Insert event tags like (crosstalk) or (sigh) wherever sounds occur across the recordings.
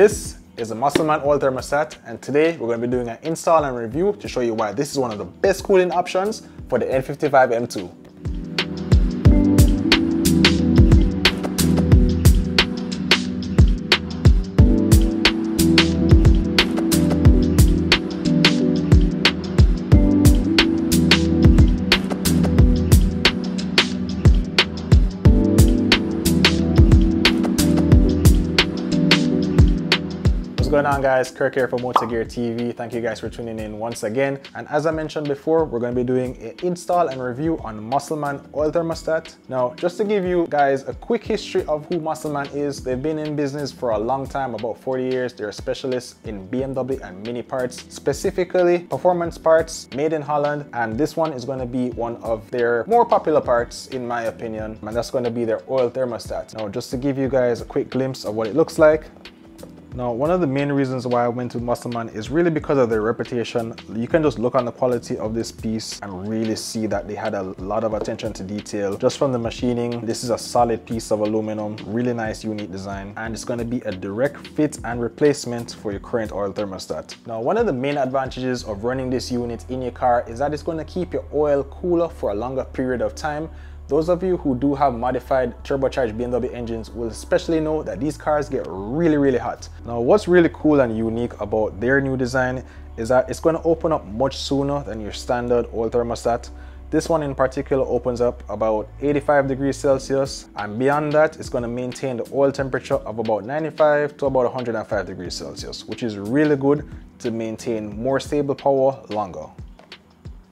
This is a Mosselman oil thermostat and today we're going to be doing an install and review to show you why this is one of the best cooling options for the N55 on guys? Kirk here from MotoGear TV. Thank you guys for tuning in once again. And as I mentioned before, we're going to be doing an install and review on Mosselman oil thermostat. Now, just to give you guys a quick history of who Mosselman is, they've been in business for a long time, about 40 years. They're specialists in BMW and Mini parts, specifically performance parts made in Holland. And this one is going to be one of their more popular parts, in my opinion. And that's going to be their oil thermostat. Now, just to give you guys a quick glimpse of what it looks like, now, one of the main reasons why I went to Mosselman is really because of their reputation. You can just look on the quality of this piece and really see that they had a lot of attention to detail. Just from the machining, this is a solid piece of aluminum, really nice, unique design, and it's gonna be a direct fit and replacement for your current oil thermostat. Now, one of the main advantages of running this unit in your car is that it's gonna keep your oil cooler for a longer period of time those of you who do have modified turbocharged BMW engines will especially know that these cars get really, really hot. Now, what's really cool and unique about their new design is that it's going to open up much sooner than your standard oil thermostat. This one in particular opens up about 85 degrees Celsius and beyond that it's going to maintain the oil temperature of about 95 to about 105 degrees Celsius which is really good to maintain more stable power longer.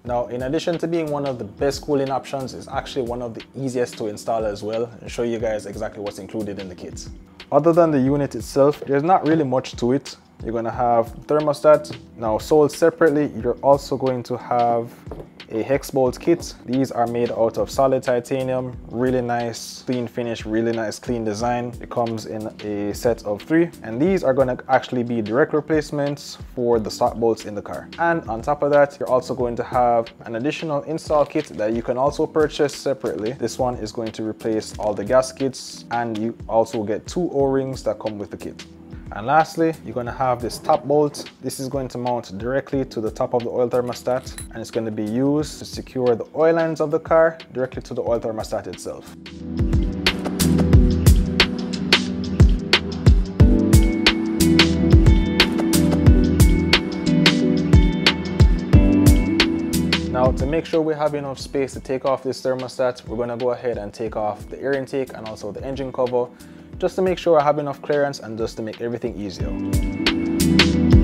Now, in addition to being one of the best cooling options, it's actually one of the easiest to install as well and show you guys exactly what's included in the kit. Other than the unit itself, there's not really much to it. You're gonna have thermostat. Now sold separately, you're also going to have a hex bolt kit. These are made out of solid titanium, really nice clean finish, really nice clean design. It comes in a set of three and these are going to actually be direct replacements for the stock bolts in the car. And on top of that, you're also going to have an additional install kit that you can also purchase separately. This one is going to replace all the gaskets and you also get two O-rings that come with the kit. And lastly, you're to have this top bolt. This is going to mount directly to the top of the oil thermostat and it's going to be used to secure the oil lines of the car directly to the oil thermostat itself. Now to make sure we have enough space to take off this thermostat, we're to go ahead and take off the air intake and also the engine cover just to make sure I have enough clearance and just to make everything easier.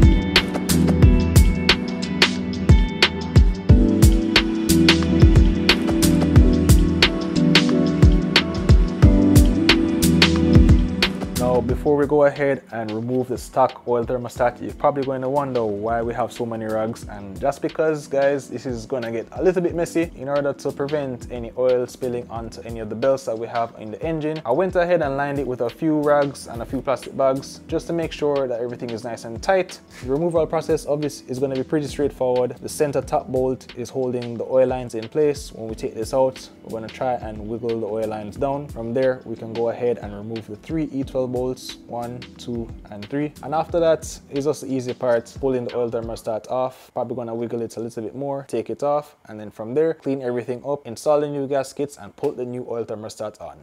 We go ahead and remove the stock oil thermostat, you're probably going to wonder why we have so many rugs. And just because, guys, this is going to get a little bit messy in order to prevent any oil spilling onto any of the belts that we have in the engine. I went ahead and lined it with a few rugs and a few plastic bags just to make sure that everything is nice and tight. The removal process of this is going to be pretty straightforward. The center top bolt is holding the oil lines in place. When we take this out, we're going to try and wiggle the oil lines down. From there, we can go ahead and remove the three E12 bolts one, two, and three. And after that is just the easy part, pulling the oil thermostat off. Probably gonna wiggle it a little bit more, take it off, and then from there, clean everything up, install the new gaskets, and put the new oil thermostat on.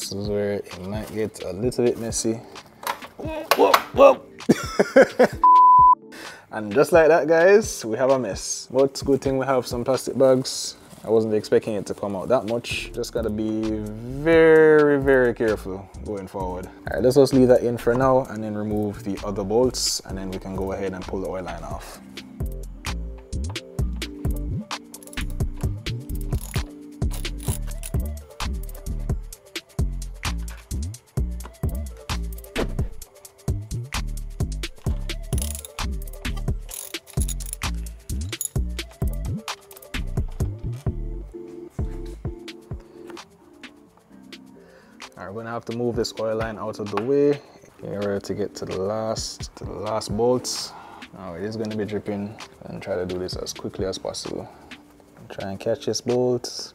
This is where it might get a little bit messy. Whoa, whoa. (laughs) and just like that, guys, we have a mess. But good thing we have some plastic bags. I wasn't expecting it to come out that much. Just gotta be very, very careful going forward. All right, let's just leave that in for now and then remove the other bolts and then we can go ahead and pull the oil line off. Gonna have to move this oil line out of the way in order to get to the last to the last bolts. Now it is gonna be dripping and try to do this as quickly as possible. Try and catch this bolt,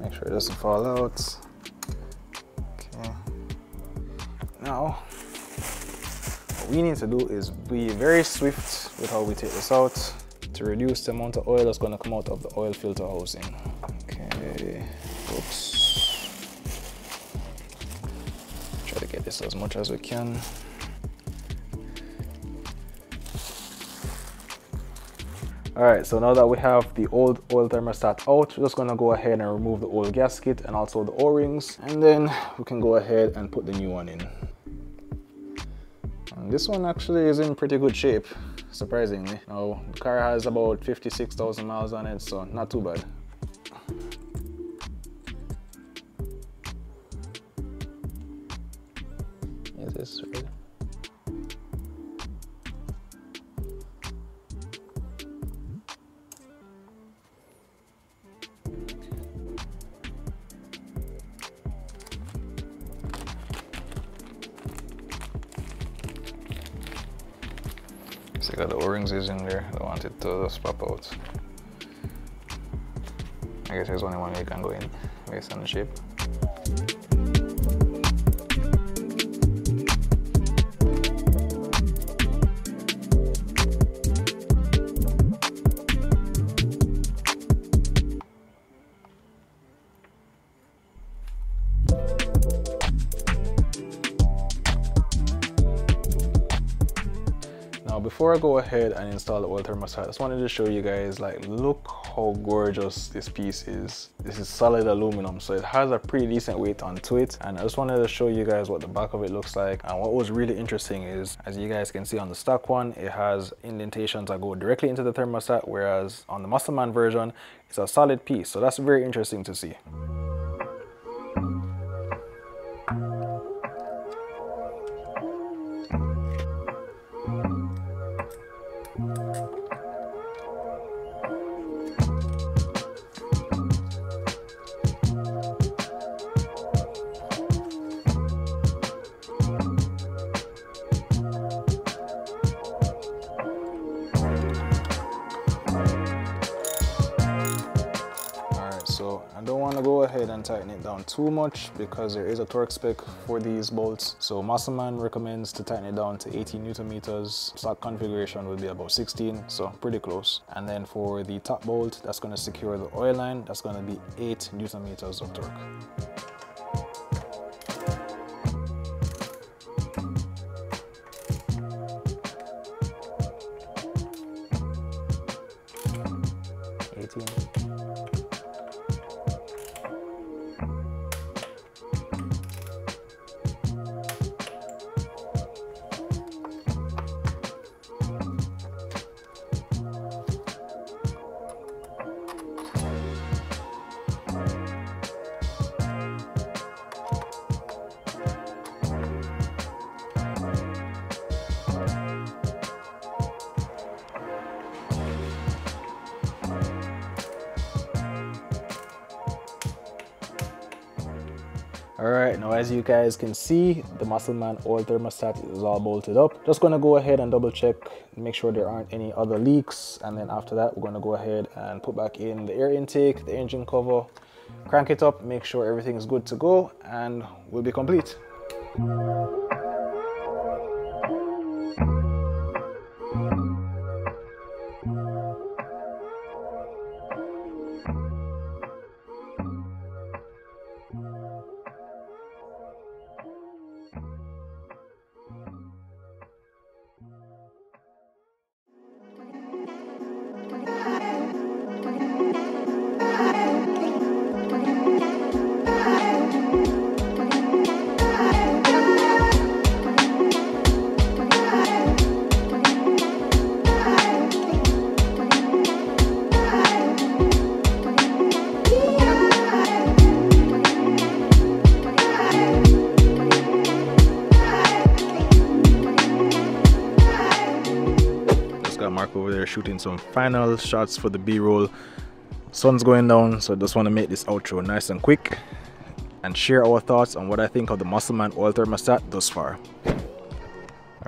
make sure it doesn't fall out. Okay. Now, what we need to do is be very swift with how we take this out to reduce the amount of oil that's gonna come out of the oil filter housing. This as much as we can. All right, so now that we have the old oil thermostat out, we're just gonna go ahead and remove the old gasket and also the O-rings, and then we can go ahead and put the new one in. And this one actually is in pretty good shape, surprisingly. Now, the car has about 56,000 miles on it, so not too bad. Is this ready? See, got the O-rings is in there. I want it to just pop out. I guess there's only one way you can go in based on the shape. Before I go ahead and install the oil thermostat, I just wanted to show you guys like look how gorgeous this piece is. This is solid aluminum so it has a pretty decent weight onto it and I just wanted to show you guys what the back of it looks like and what was really interesting is as you guys can see on the stock one it has indentations that go directly into the thermostat whereas on the Mosselman version it's a solid piece so that's very interesting to see. And tighten it down too much because there is a torque spec for these bolts. So Mosselman recommends to tighten it down to 18 newton meters. Stock configuration would be about 16 so pretty close. And then for the top bolt that's going to secure the oil line. That's going to be 8 newton meters of torque all right now as you guys can see the Mosselman oil thermostat is all bolted up. Just going to go ahead and double check make sure there aren't any other leaks. And then after that we're going to go ahead and put back in the air intake the engine cover crank it up make sure everything is good to go and we'll be complete Marc over there shooting some final shots for the b-roll sun's going down so I just want to make this outro nice and quick and share our thoughts on what I think of the Mosselman oil thermostat thus far.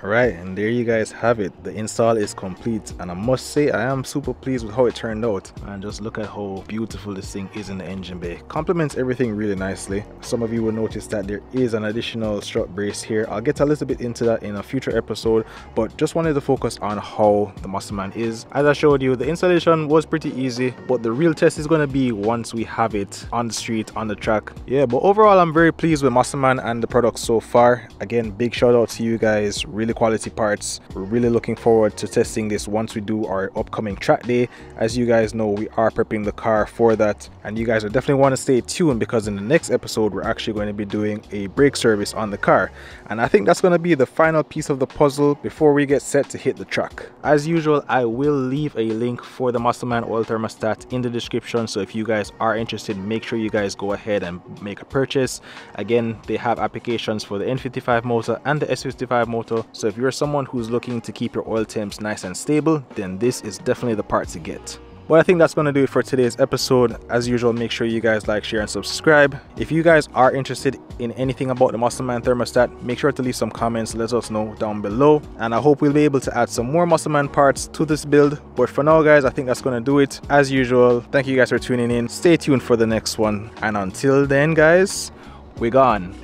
Alright, and there you guys have it. The install is complete and I must say I am super pleased with how it turned out. And just look at how beautiful this thing is in the engine bay. Complements everything really nicely. Some of you will notice that there is an additional strut brace here. I'll get a little bit into that in a future episode, but just wanted to focus on how the Mosselman is. As I showed you, the installation was pretty easy, but the real test is going to be once we have it on the street, on the track. Yeah, but overall I'm very pleased with Mosselman and the product so far. Again, big shout out to you guys. Really quality parts. We're really looking forward to testing this once we do our upcoming track day. As you guys know, we are prepping the car for that. And you guys will definitely want to stay tuned because in the next episode, we're actually going to be doing a brake service on the car. And I think that's going to be the final piece of the puzzle before we get set to hit the track. As usual, I will leave a link for the Mosselman oil thermostat in the description. So if you guys are interested, make sure you guys go ahead and make a purchase. Again, they have applications for the N55 motor and the S55 motor. So if you're someone who's looking to keep your oil temps nice and stable, then this is definitely the part to get. But I think that's going to do it for today's episode. As usual, make sure you guys like, share, and subscribe. If you guys are interested in anything about the Mosselman thermostat, make sure to leave some comments, let us know down below. And I hope we'll be able to add some more Mosselman parts to this build. But for now, guys, I think that's going to do it. As usual, thank you guys for tuning in. Stay tuned for the next one. And until then, guys, we're gone.